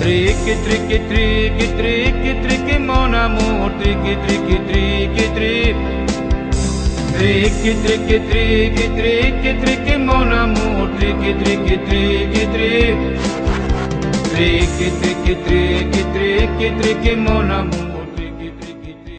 Τρίκι, τρίκι, τρίκι, τρίκι, τρίκι, μόνα μου, τρίκι, τρίκι, τρίκι, τρίκι. Τρίκι, τρίκι, τρίκι, τρίκι, τρίκι, μόνα μου, τρίκι, τρίκι, τρίκι, τρίκι. Τρίκι, τρίκι, τρίκι, τρίκι, τρίκι, μόνα μου.